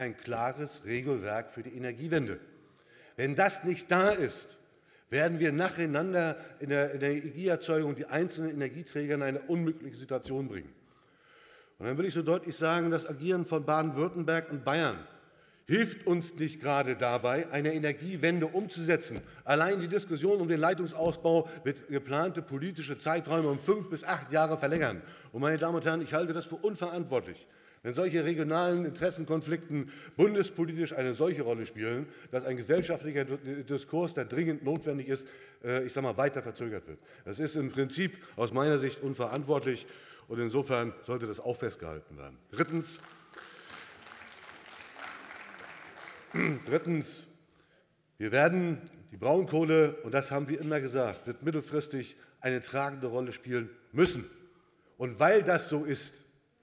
ein klares Regelwerk für die Energiewende. Wenn das nicht da ist, werden wir nacheinander in der Energieerzeugung die einzelnen Energieträger in eine unmögliche Situation bringen. Und dann will ich so deutlich sagen, das Agieren von Baden-Württemberg und Bayern hilft uns nicht gerade dabei, eine Energiewende umzusetzen. Allein die Diskussion um den Leitungsausbau wird geplante politische Zeiträume um fünf bis acht Jahre verlängern. Und meine Damen und Herren, ich halte das für unverantwortlich wenn solche regionalen Interessenkonflikten bundespolitisch eine solche Rolle spielen, dass ein gesellschaftlicher Diskurs, der dringend notwendig ist, äh, ich sage mal, weiter verzögert wird. Das ist im Prinzip aus meiner Sicht unverantwortlich, und insofern sollte das auch festgehalten werden. Drittens, drittens wir werden die Braunkohle, und das haben wir immer gesagt, wird mittelfristig eine tragende Rolle spielen müssen. Und weil das so ist,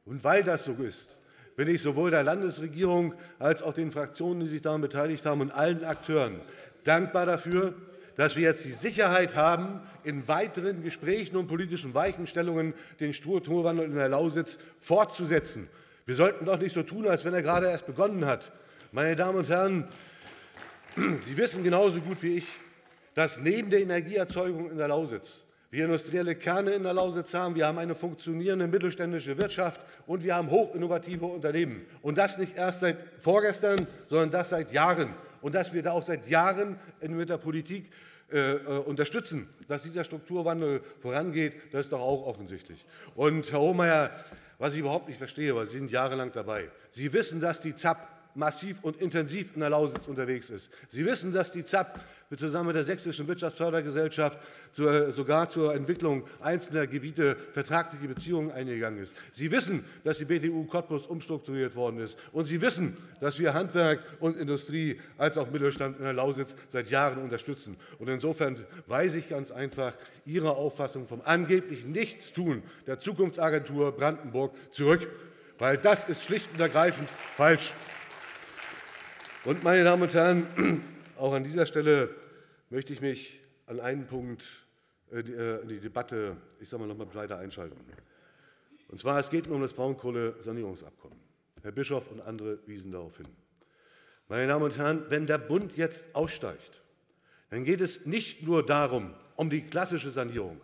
und weil das so ist, bin ich sowohl der Landesregierung als auch den Fraktionen, die sich daran beteiligt haben, und allen Akteuren dankbar dafür, dass wir jetzt die Sicherheit haben, in weiteren Gesprächen und politischen Weichenstellungen den Strukturwandel in der Lausitz fortzusetzen. Wir sollten doch nicht so tun, als wenn er gerade erst begonnen hat. Meine Damen und Herren, Sie wissen genauso gut wie ich, dass neben der Energieerzeugung in der Lausitz wir industrielle Kerne in der Lausitz haben, wir haben eine funktionierende mittelständische Wirtschaft und wir haben hochinnovative Unternehmen. Und das nicht erst seit vorgestern, sondern das seit Jahren. Und dass wir da auch seit Jahren mit der Politik äh, äh, unterstützen, dass dieser Strukturwandel vorangeht, das ist doch auch offensichtlich. Und Herr Hohmeier, was ich überhaupt nicht verstehe, weil Sie sind jahrelang dabei. Sie wissen, dass die ZAP massiv und intensiv in der Lausitz unterwegs ist. Sie wissen, dass die ZAP zusammen mit der Sächsischen Wirtschaftsfördergesellschaft sogar zur Entwicklung einzelner Gebiete vertragliche Beziehungen eingegangen ist. Sie wissen, dass die BTU Cottbus umstrukturiert worden ist. Und Sie wissen, dass wir Handwerk und Industrie als auch Mittelstand in der Lausitz seit Jahren unterstützen. Und insofern weise ich ganz einfach Ihre Auffassung vom angeblichen Nichtstun der Zukunftsagentur Brandenburg zurück, weil das ist schlicht und ergreifend falsch. Und, meine Damen und Herren, auch an dieser Stelle möchte ich mich an einen Punkt äh, äh, in die Debatte, ich sage mal, noch mal weiter einschalten. Und zwar, es geht um das Braunkohlesanierungsabkommen. Herr Bischof und andere wiesen darauf hin. Meine Damen und Herren, wenn der Bund jetzt aussteigt, dann geht es nicht nur darum, um die klassische Sanierung.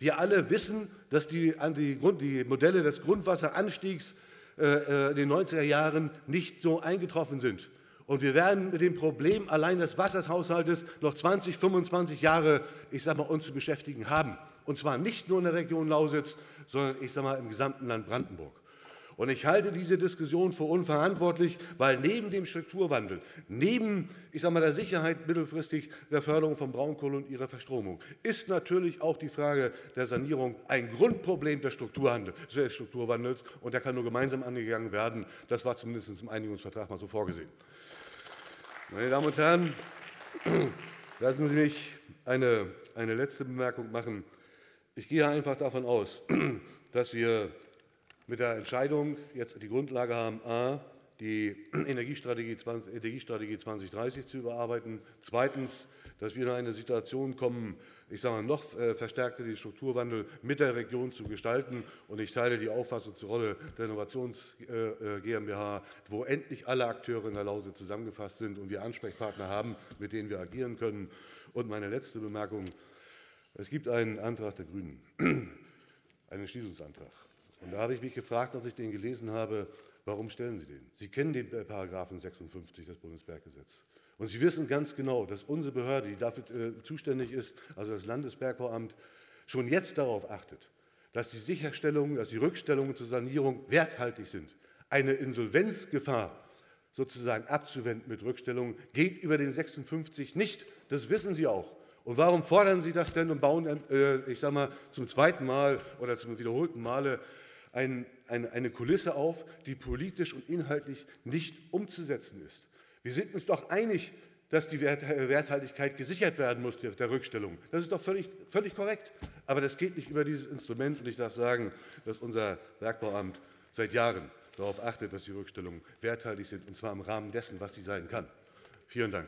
Wir alle wissen, dass die, die, Grund, die Modelle des Grundwasseranstiegs äh, in den 90er Jahren nicht so eingetroffen sind. Und wir werden mit dem Problem allein des Wasserhaushaltes noch 20, 25 Jahre, ich sage mal, uns zu beschäftigen haben. Und zwar nicht nur in der Region Lausitz, sondern ich sage mal im gesamten Land Brandenburg. Und ich halte diese Diskussion für unverantwortlich, weil neben dem Strukturwandel, neben ich sage mal, der Sicherheit mittelfristig der Förderung von Braunkohle und ihrer Verstromung, ist natürlich auch die Frage der Sanierung ein Grundproblem des Strukturwandels. Und der kann nur gemeinsam angegangen werden. Das war zumindest im Einigungsvertrag mal so vorgesehen. Meine Damen und Herren, lassen Sie mich eine, eine letzte Bemerkung machen. Ich gehe einfach davon aus, dass wir mit der Entscheidung jetzt die Grundlage haben, a, die Energiestrategie 2030 zu überarbeiten, zweitens, dass wir in eine Situation kommen, ich sage mal, noch äh, verstärkter den Strukturwandel mit der Region zu gestalten. Und ich teile die Auffassung zur Rolle der Innovations äh, GmbH, wo endlich alle Akteure in der Lausitz zusammengefasst sind und wir Ansprechpartner haben, mit denen wir agieren können. Und meine letzte Bemerkung. Es gibt einen Antrag der GRÜNEN, einen Entschließungsantrag. Und da habe ich mich gefragt, als ich den gelesen habe, warum stellen Sie den? Sie kennen den Paragraphen 56 des Bundesberggesetzes. Und Sie wissen ganz genau, dass unsere Behörde, die dafür äh, zuständig ist, also das Landesbergbauamt, schon jetzt darauf achtet, dass die Sicherstellungen, dass die Rückstellungen zur Sanierung werthaltig sind. Eine Insolvenzgefahr sozusagen abzuwenden mit Rückstellungen geht über den 56 nicht. Das wissen Sie auch. Und warum fordern Sie das denn und bauen, äh, ich sage mal, zum zweiten Mal oder zum wiederholten Male ein, eine, eine Kulisse auf, die politisch und inhaltlich nicht umzusetzen ist? Wir sind uns doch einig, dass die äh, Werthaltigkeit gesichert werden muss der Rückstellung. Das ist doch völlig, völlig korrekt. Aber das geht nicht über dieses Instrument. Und ich darf sagen, dass unser Bergbauamt seit Jahren darauf achtet, dass die Rückstellungen werthaltig sind, und zwar im Rahmen dessen, was sie sein kann. Vielen Dank.